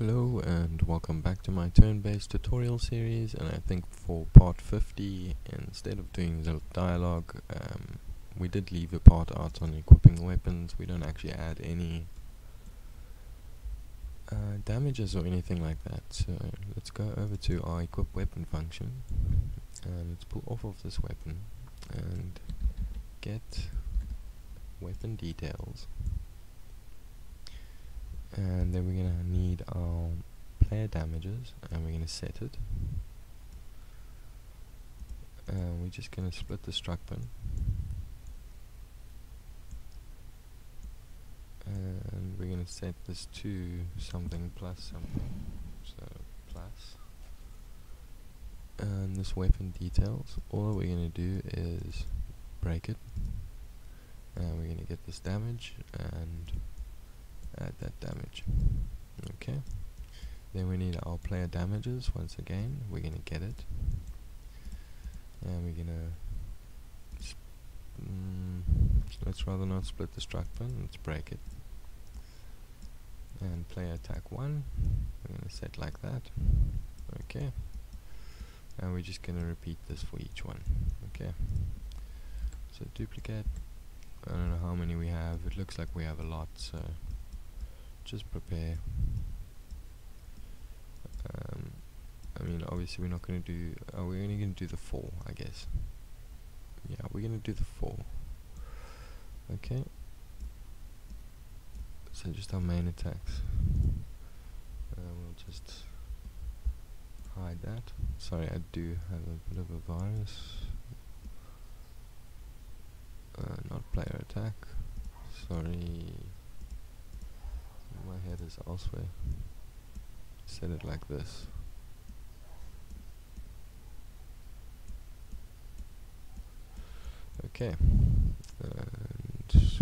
Hello and welcome back to my turn-based tutorial series and I think for part 50 instead of doing the dialogue um, we did leave a part out on equipping weapons. We don't actually add any uh, damages or anything like that so let's go over to our equip weapon function and let's pull off of this weapon and get weapon details and then we're gonna need our player damages and we're gonna set it. And we're just gonna split the struct pin and we're gonna set this to something plus something so plus. And this weapon details all we're gonna do is break it. And we're gonna get this damage and add that damage. Okay. Then we need our player damages once again. We're gonna get it. And we're gonna mm, let's rather not split the struct let's break it. And player attack 1 we're gonna set like that. Okay. And we're just gonna repeat this for each one. Okay. So duplicate. I don't know how many we have. It looks like we have a lot so just prepare. Um, I mean obviously we're not going to do uh, we're only going to do the 4 I guess? Yeah we're going to do the 4 okay. So just our main attacks. Uh, we'll just hide that. Sorry I do have a bit of a virus. Uh, not player attack. Sorry is elsewhere. Set it like this. Okay. And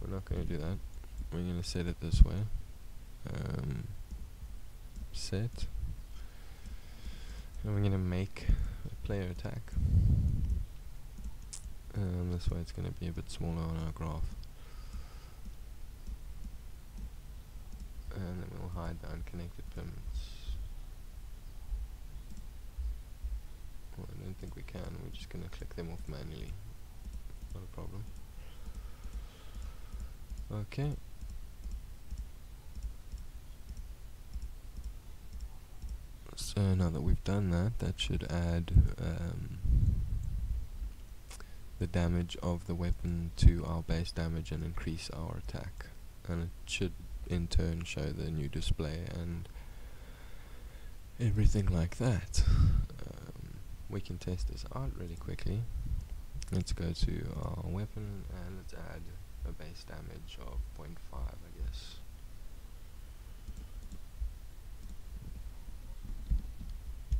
we're not going to do that. We're going to set it this way. Um, set. And we're going to make a player attack and this way it's going to be a bit smaller on our graph. And then we'll hide the unconnected permits well, I don't think we can, we're just going to click them off manually. Not a problem. Okay. So now that we've done that that should add um, the damage of the weapon to our base damage and increase our attack. And it should in turn show the new display and everything like that. Um, we can test this out really quickly. Let's go to our weapon and let's add a base damage of 0.5 I guess.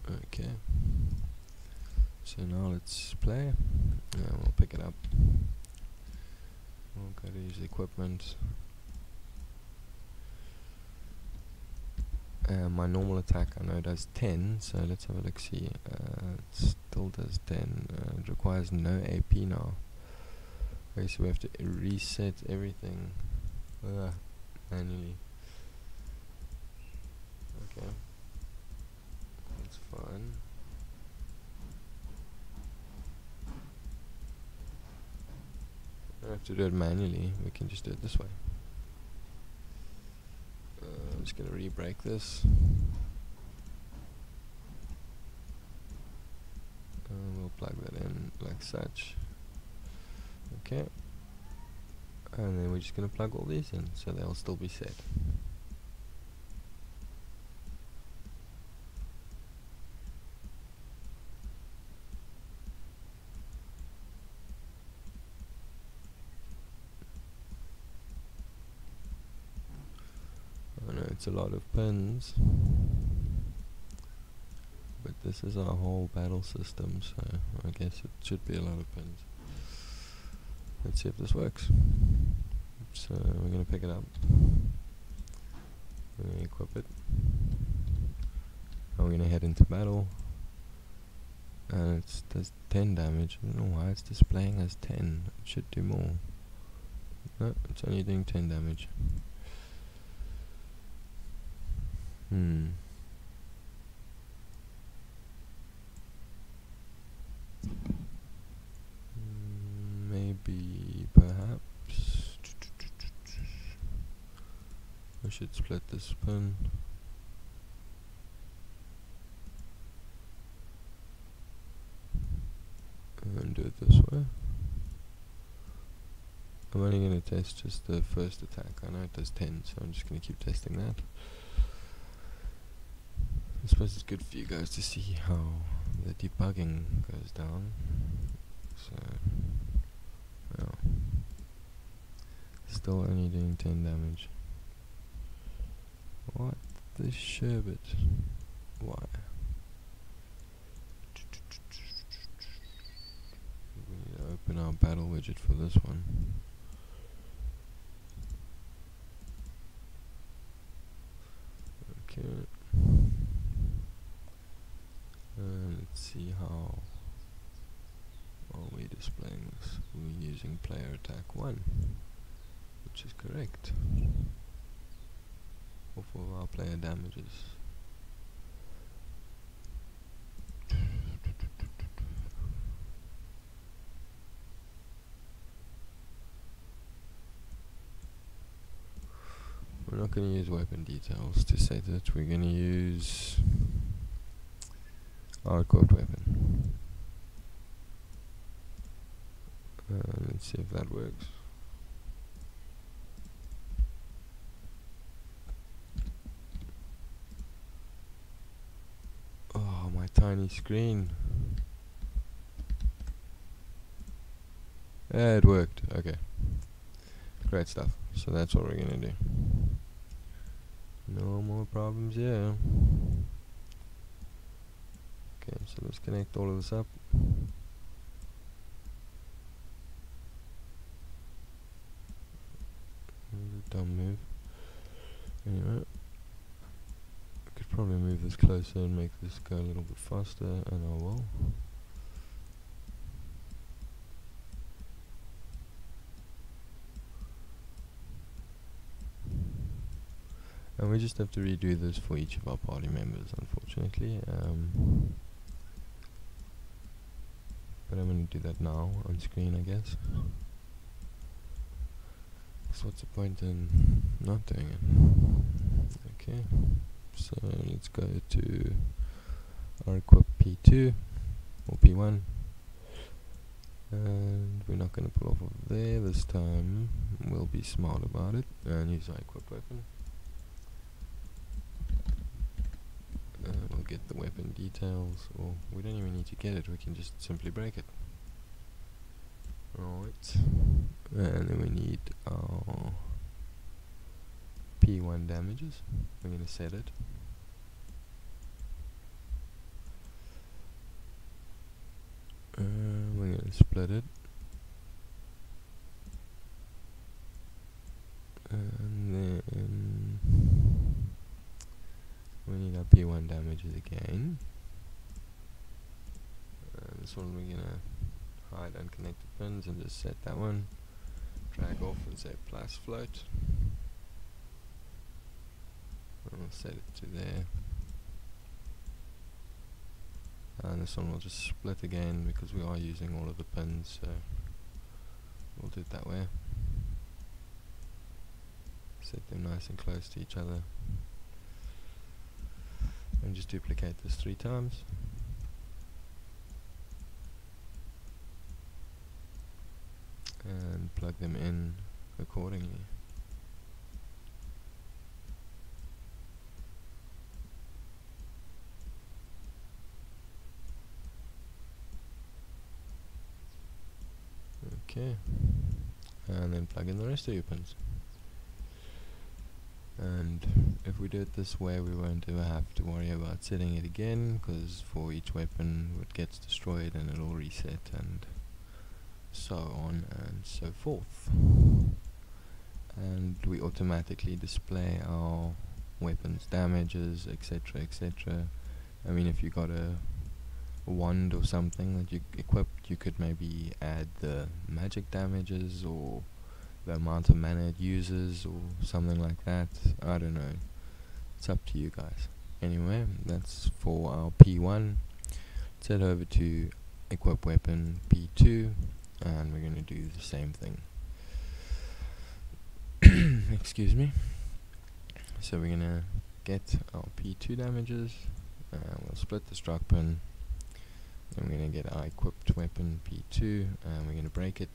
Okay so now let's play. We'll pick it up. We'll go to use equipment. Uh, my normal attack I know does 10 so let's have a look see uh, it still does 10 uh, it requires no AP now. Okay so we have to reset everything. Manually. Okay. That's fine have to do it manually, we can just do it this way. Uh, I'm just going to re-break this. We'll plug that in like such. Okay. And then we're just going to plug all these in so they'll still be set. It's a lot of pins. But this is our whole battle system so I guess it should be a lot of pins. Let's see if this works. So we're going to pick it up. We're to equip it. And we're to head into battle. And it does 10 damage. I don't know why it's displaying as 10 it should do more. No, it's only doing 10 damage. Hmm. Mm, Maybe, perhaps. I should split this spin. And do it this way. I'm only going to test just the first attack. I know it does 10, so I'm just going to keep testing that. I suppose it's good for you guys to see how the debugging goes down. So, well, still only doing 10 damage. What the sherbet? Why? We need to open our battle widget for this one. Okay. And let's see how are we displaying this. We're using player attack 1, which is correct. Or for our player damages. We're not going to use weapon details to set it, we're going to use our equipped weapon. Uh, let's see if that works. Oh, my tiny screen. Yeah, it worked. Okay. Great stuff. So that's what we're gonna do. No more problems here. Okay, so let's connect all of this up. dumb move. Anyway, I could probably move this closer and make this go a little bit faster, and I will. And we just have to redo this for each of our party members, unfortunately. Um, but I'm going to do that now on screen, I guess. So what's the point in not doing it? Okay, so let's go to our equip P2 or P1 and we're not going to pull off of there this time. We'll be smart about it and use our equip weapon. And we'll get the weapon details or we don't even need to get it we can just simply break it. Right and then we need our P1 damages. We're going to set it uh, we're going to split it and then we need our P1 damages again uh, this one we're to hide unconnected pins and just set that one. Drag off and say plus float. And we'll set it to there. Uh, and this one will just split again because we are using all of the pins so we'll do it that way. Set them nice and close to each other. And just duplicate this three times plug them in accordingly. Okay. And then plug in the rest of your pins. And if we do it this way we won't ever have to worry about setting it again because for each weapon it gets destroyed and it'll reset and so on and so forth and we automatically display our weapons damages etc etc I mean if you got a, wand or something that you equipped you could maybe add the magic damages or the amount of mana it uses or something like that. I don't know. It's up to you guys. Anyway, that's for our P1. Let's head over to equip weapon P2 and we're going to do the same thing. Excuse me. So we're going to get our P2 damages. Uh, we'll split the struct pin. Then we're going to get our equipped weapon P2 and we're going to break it.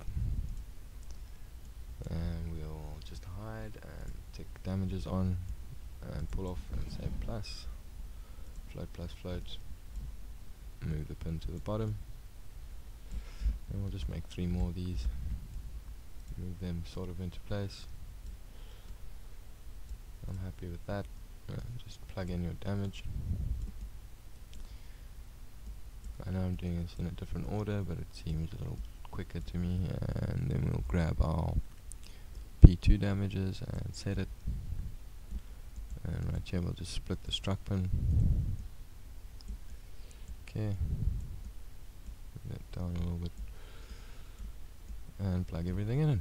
And we'll just hide and take damages on and pull off and say plus. Float plus float. Move the pin to the bottom. And we'll just make three more of these. Move them sort of into place. I'm happy with that. Uh, just plug in your damage. I know I'm doing this in a different order, but it seems a little quicker to me. And then we'll grab our P2 damages and set it. And right here we'll just split the struct pin. Okay. Down a little bit. And plug everything in.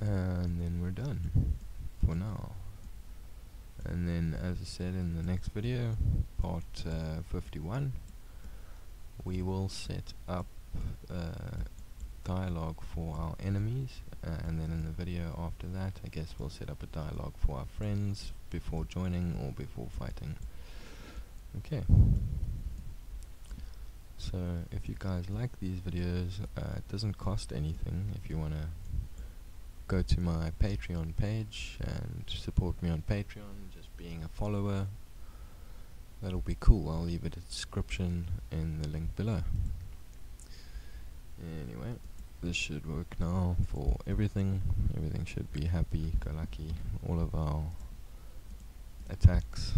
And then we're done for now. And then as I said in the next video, part uh, 51, we will set up uh, dialogue for our enemies uh, and then in the video after that I guess we'll set up a dialogue for our friends before joining or before fighting. Okay. So if you guys like these videos, uh, it doesn't cost anything if you want to go to my Patreon page and support me on Patreon, just being a follower. That'll be cool. I'll leave a description in the link below. Anyway, this should work now for everything. Everything should be happy, go lucky. All of our attacks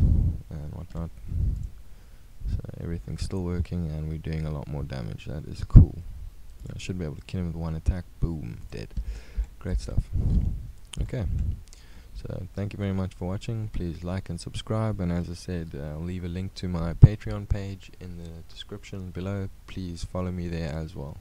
everything's still working and we're doing a lot more damage. That is cool. I should be able to kill him with one attack. Boom, dead. Great stuff. Okay. So thank you very much for watching. Please like and subscribe. And as I said, uh, I'll leave a link to my Patreon page in the description below. Please follow me there as well.